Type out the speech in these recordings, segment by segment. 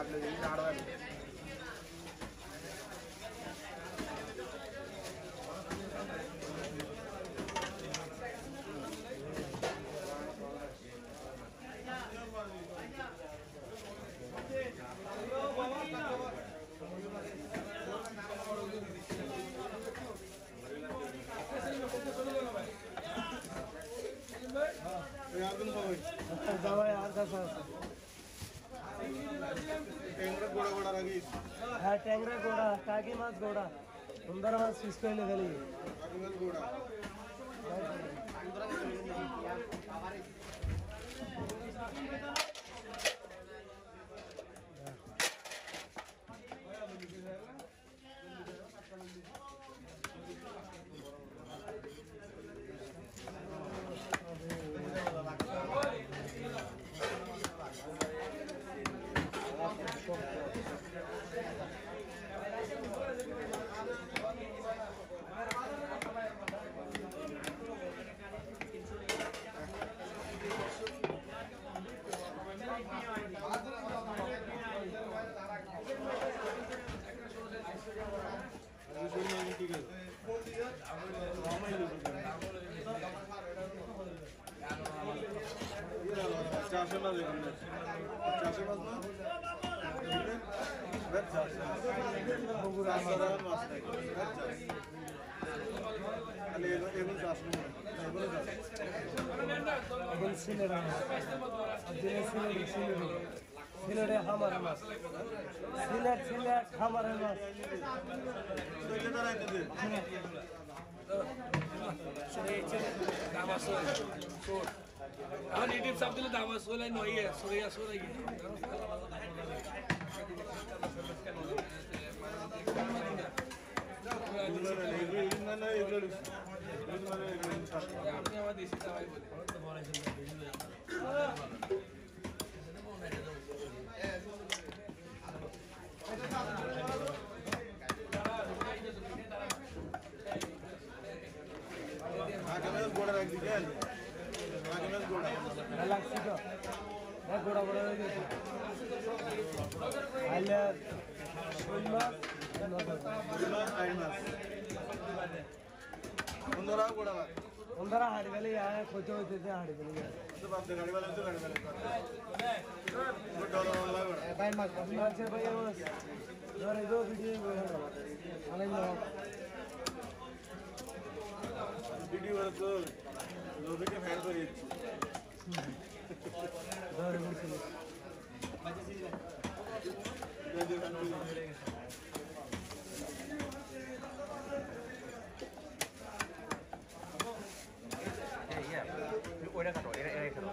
हाँ। जावाय अर्धा तास ಟ್ಯಾಂಗ್ರ ಗೋಡ ಗೋಡನಾಗಿ ಹಾ ಟ್ಯಾಂಗ್ರ ಗೋಡ ಕಾಗಿ ಮಾಸ್ ಗೋಡ ಸುಂದರ ಮಾಸ್ ಇಸ್ಕೊಳ್ಳಿ ಕಾಗಿ ಮಾಸ್ ಗೋಡ ಸುಂದರ alıyor bunlar. Çalışamaz mı? Ver çalışamaz. Bu buraya sararın vasıta. Ver çalışamaz. Ali evin çalışmıyor. Evin sinir ama. Adını sinir, sinir. Sinir'e hamar ama. Sinir, sinir, hamar ama. Söyle de rendi diyor. Şuraya içeri. Damasın. Sor. আমার YouTube সাপ দিলে দাম সোলাই নয় সরিয়া সরাই আপনি আমার দেশি দাবাই বলে গোড়া রাখবি কেন আগে গোড়া লাগছি তো গোড়া গোড়া হয়ে গেছে। আইলে বন্ধুরা হাড়ি বেলে কইতে হইতে যে হাড়ি বেলে ভাই মাছ মাছ ভাই ধরে দো দিদি আনন্দ ভিডিও তো লোকে ফ্যান করে ওইটা কাটো এটা এটা কাটো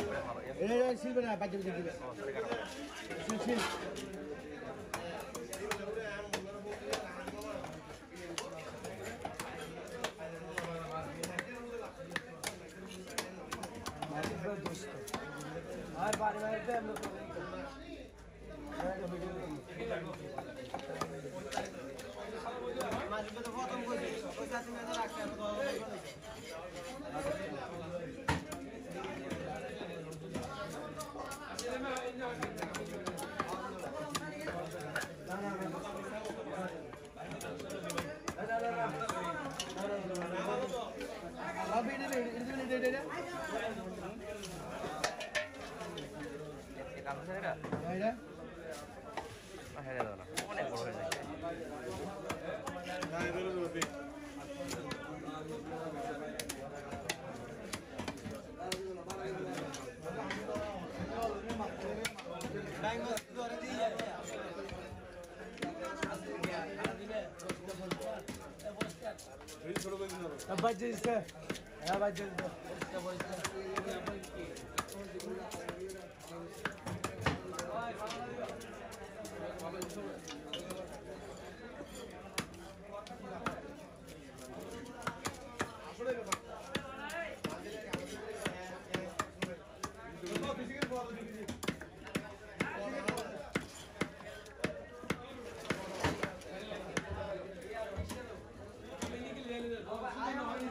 ওইটা ভালো এটা শিলবে না বাজে বাজে দিবে শিল শিল আর বাড়ি বাড়িতে আমরা কাটো এটা হ্যাঁ দাও না বড় হয়ে 아, 이거 아니